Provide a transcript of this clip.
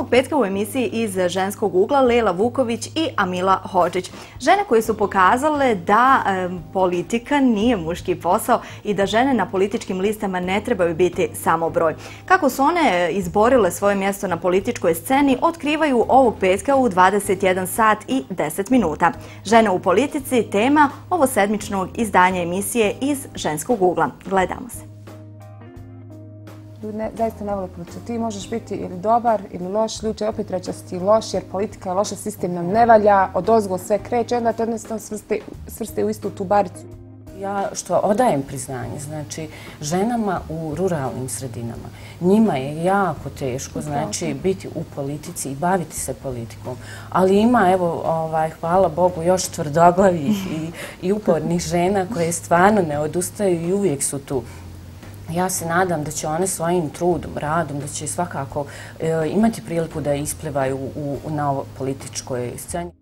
ovog petka u emisiji iz ženskog ugla Lela Vuković i Amila Hođić. Žene koje su pokazale da politika nije muški posao i da žene na političkim listama ne trebaju biti samo broj. Kako su one e, izborile svoje mjesto na političkoj sceni, otkrivaju ovog petka u 21 sat i 10 minuta. Žene u politici, tema ovo sedmičnog izdanja emisije iz ženskog ugla. Gledamo se ljudi ne, zaista ne vole politiku. Ti možeš biti ili dobar ili loš, ljudi će opet reći da si ti loš jer politika je loša, sistem nam ne valja, od ozgo sve kreće, onda te jednostavno svrste, svrste u istu tu baricu. Ja što odajem priznanje, znači ženama u ruralnim sredinama, njima je jako teško znači biti u politici i baviti se politikom. Ali ima, evo, ovaj, hvala Bogu, još tvrdoglavih i, i upornih žena koje stvarno ne odustaju i uvijek su tu ja se nadam da će one svojim trudom, radom, da će svakako e, imati priliku da isplivaju u, u, na političkoj sceni.